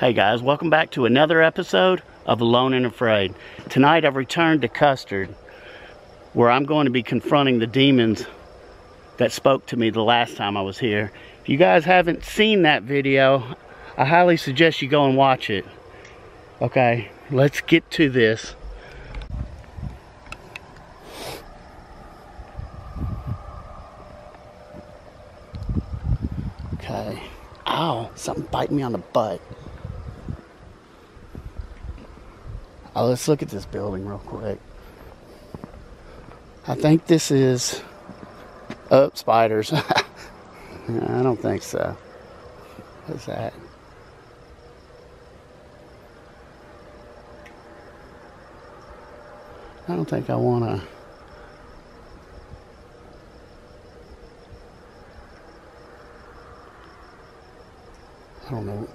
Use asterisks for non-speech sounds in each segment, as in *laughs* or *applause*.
Hey guys, welcome back to another episode of Alone and Afraid. Tonight I've returned to Custar, where I'm going to be confronting the demons that spoke to me the last time I was here. If you guys haven't seen that video, I highly suggest you go and watch it. Okay, let's get to this. Okay. Ow, something biting me on the butt. Oh, let's look at this building real quick. I think this is. Oh, spiders. *laughs* I don't think so. What's that? I don't think I want to. I don't know.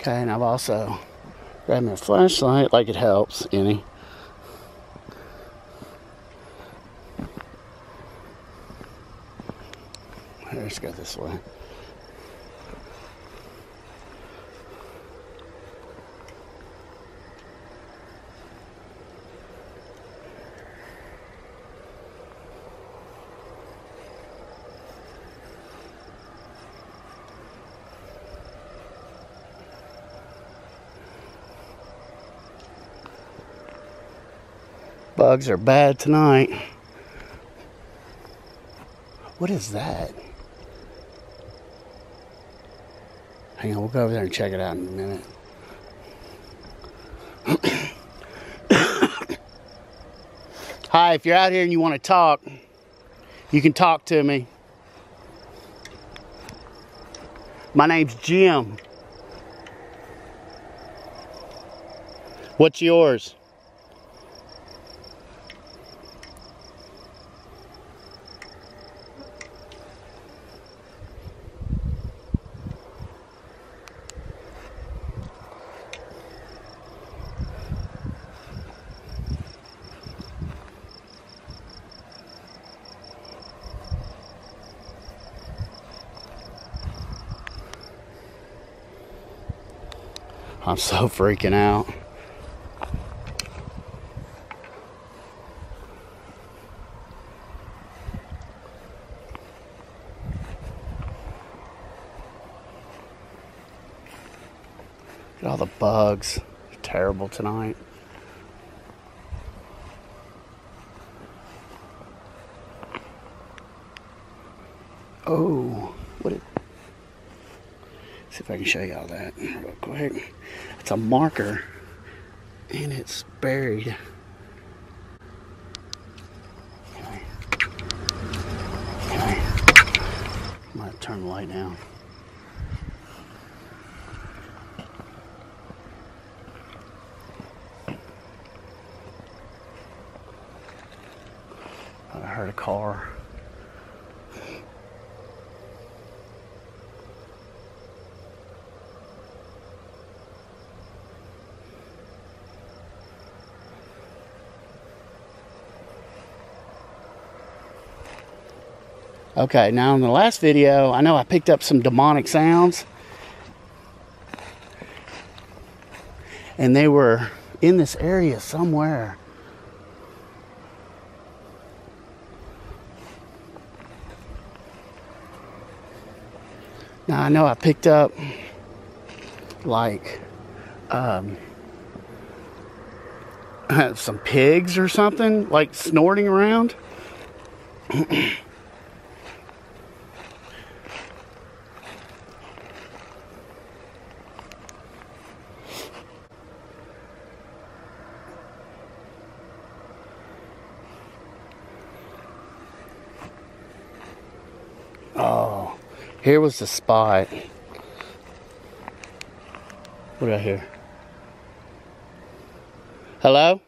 Okay, and I've also grabbed my flashlight like it helps any. Let's go this way. Bugs are bad tonight. What is that? Hang on, we'll go over there and check it out in a minute. *coughs* Hi, if you're out here and you want to talk, you can talk to me. My name's Jim. What's yours? I'm so freaking out. Look at all the bugs. They're terrible tonight. Oh, what it see if I can show you all that real quick. It's a marker and it's buried. Okay. Turn the light down. I heard a car. Okay, now in the last video, I know I picked up some demonic sounds. And they were in this area somewhere. Now I know I picked up like um, *laughs* some pigs or something, like snorting around. *clears throat* Oh, here was the spot. What I hear? Hello?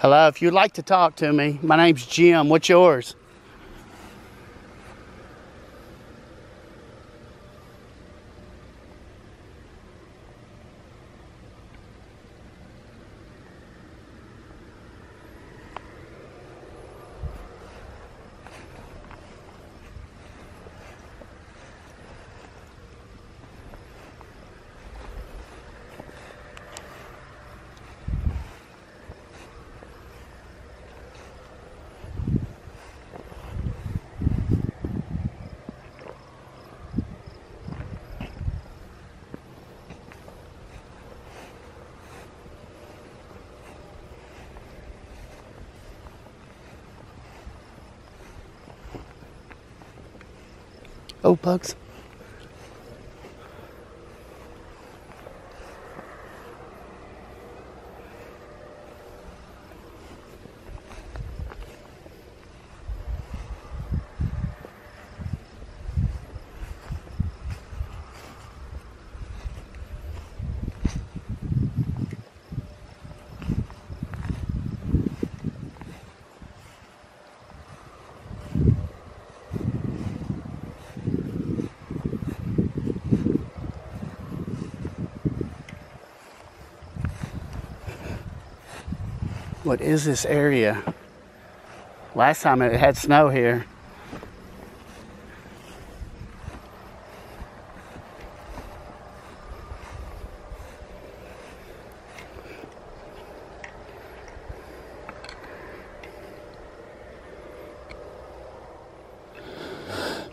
Hello, if you'd like to talk to me, my name's Jim. What's yours? Oh, bugs. What is this area? Last time it had snow here.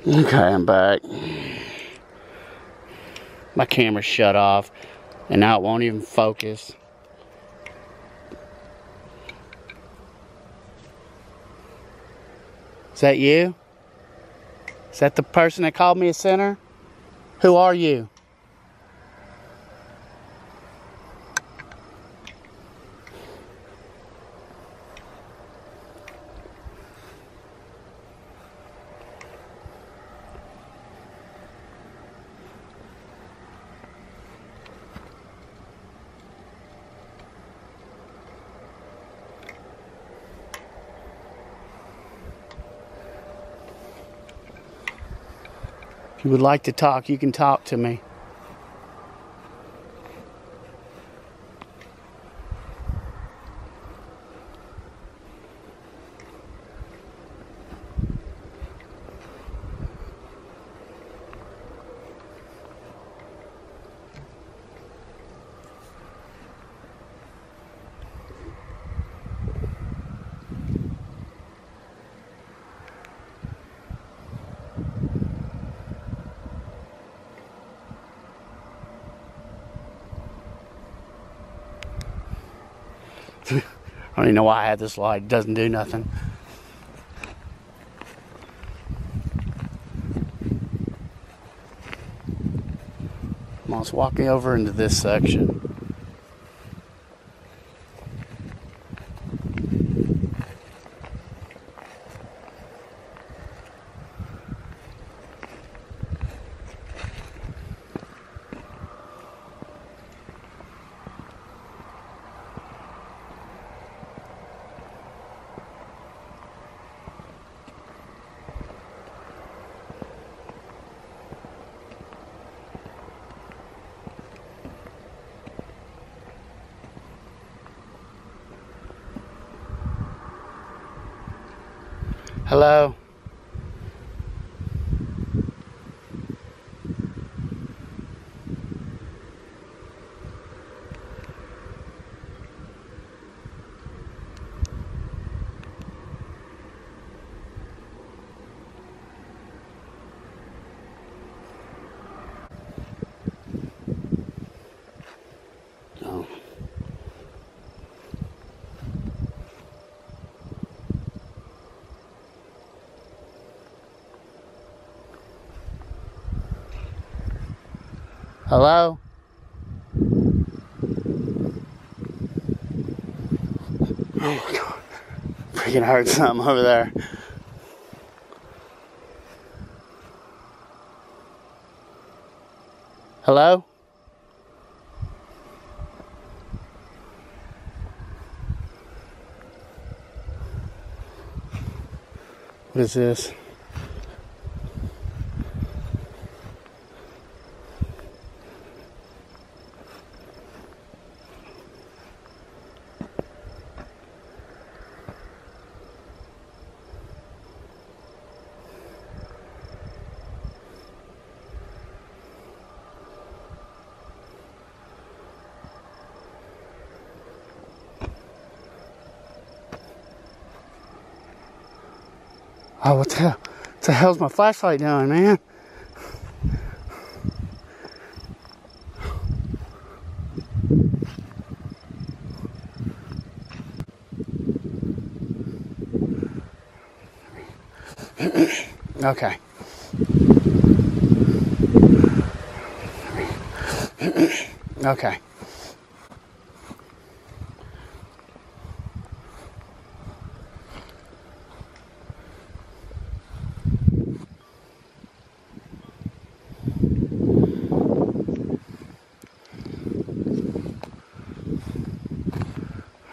Okay, I'm back. My camera shut off and now it won't even focus. Is that you? Is that the person that called me a sinner? Who are you? You would like to talk, you can talk to me. Don't even know why I had this light. It doesn't do nothing. I'm just walking over into this section. Hello? Hello? Oh my god. Freaking heard something over there. Hello? What is this? Oh, what the hell? What the hell's my flashlight doing, man? okay. okay.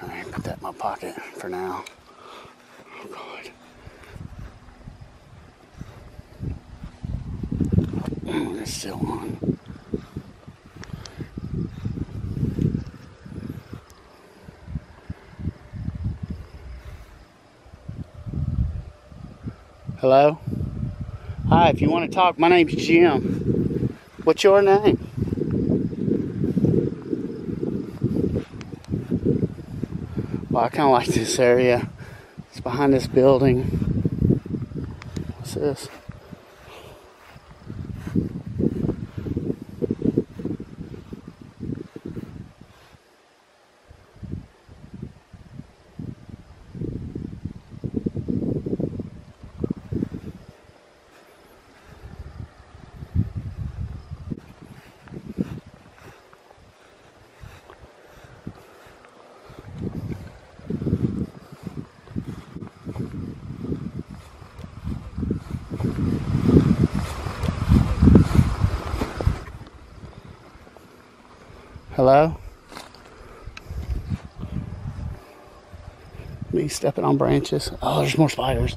All right, put that in my pocket for now. Oh God. Oh, it's still on. Hello? Hi, if you want to talk, my name's Jim. What's your name? Well, I kind of like this area. It's behind this building. What's this? Hello? Me stepping on branches. Oh, there's more spiders.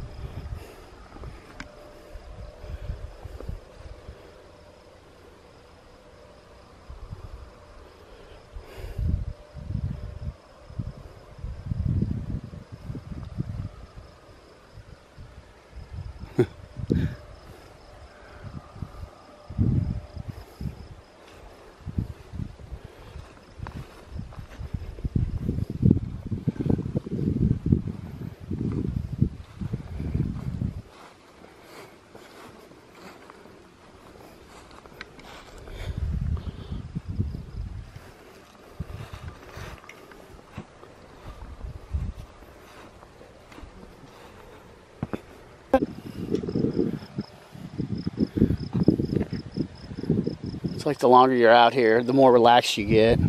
Like the longer you're out here, the more relaxed you get.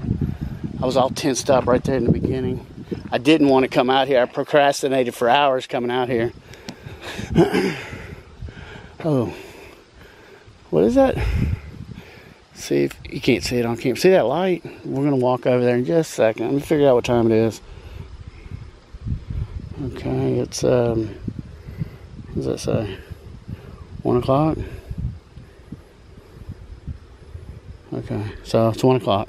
I was all tensed up right there in the beginning. I didn't want to come out here. I procrastinated for hours coming out here. *clears throat* oh. What is that? See if you can't see it on camera. See that light? We're gonna walk over there in just a second. Let me figure out what time it is. Okay, it's um what does that say? One o'clock? Okay, so it's one o'clock.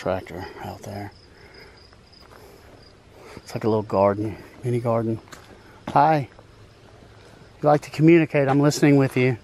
Tractor out there. It's like a little garden, mini garden. Hi. You like to communicate? I'm listening with you.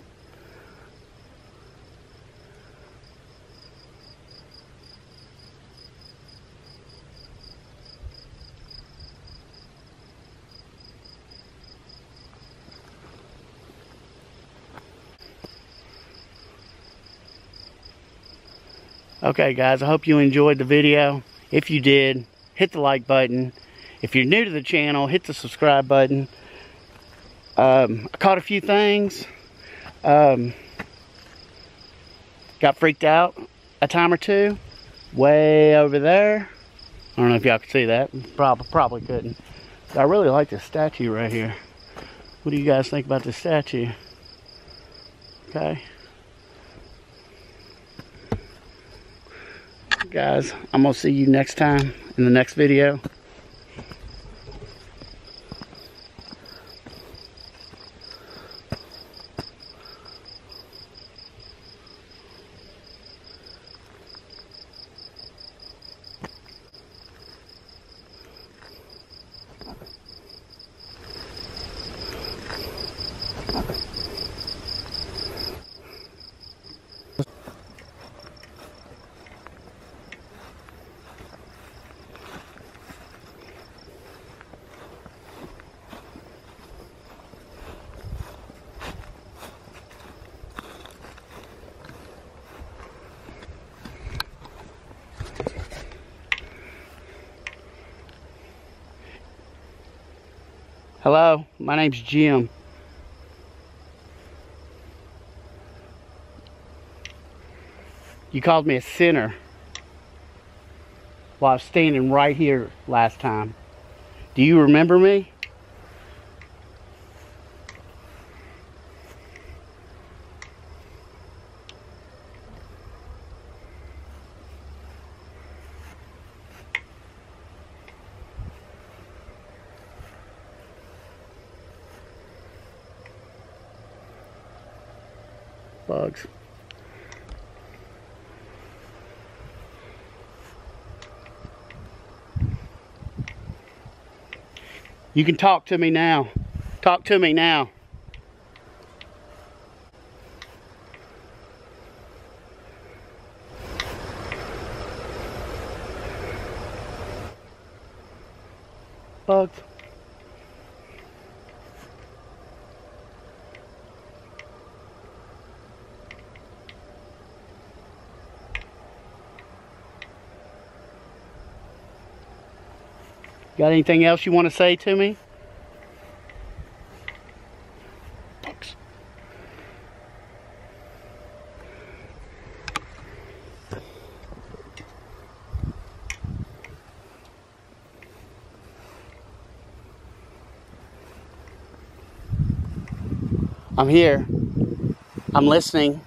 Okay, guys, I hope you enjoyed the video. If you did, hit the like button. If you're new to the channel, hit the subscribe button. Um, I caught a few things. Um, got freaked out a time or two. Way over there. I don't know if y'all can see that. Probably, probably couldn't. But I really like this statue right here. What do you guys think about this statue? Okay. Guys, I'm going to see you next time in the next video. Hello, my name's Jim. You called me a sinner while I was standing right here last time. Do you remember me? Bugs. You can talk to me now. Talk to me now. Bugs. Got anything else you want to say to me? Thanks. I'm here. I'm listening.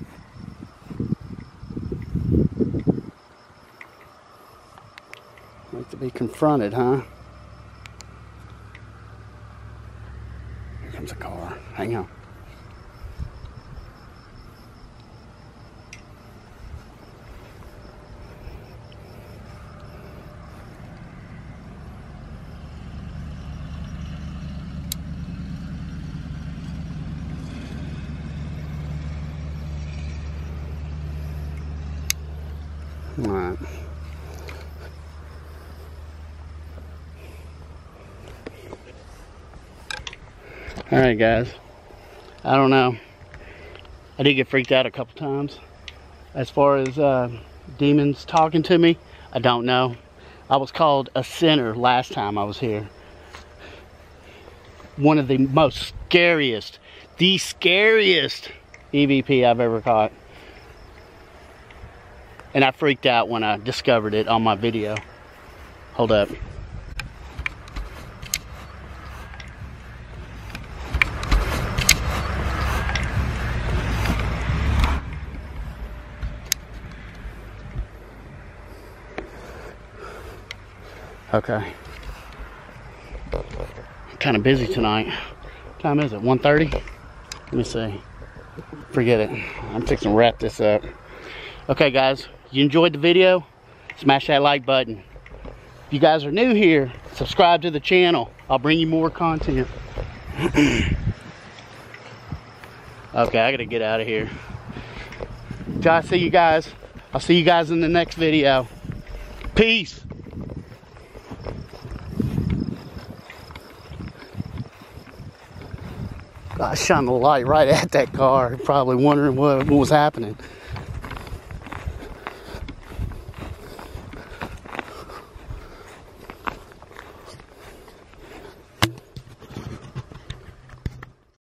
Like to be confronted, huh? comes a car. Hang on. All right. Guys. I don't know. I did get freaked out a couple times. As far as uh, demons talking to me, I don't know. I was called a sinner last time I was here. One of the most scariest, the scariest EVP I've ever caught. And I freaked out when I discovered it on my video. Hold up. Okay. Kind of busy tonight. What time is it? 1.30? Let me see. Forget it. I'm fixing to wrap this up. Okay, guys. You enjoyed the video? Smash that like button. If you guys are new here, subscribe to the channel. I'll bring you more content. *clears throat* okay, I gotta get out of here. Till see you guys. I'll see you guys in the next video. Peace. I shone the light right at that car, probably wondering what, what was happening.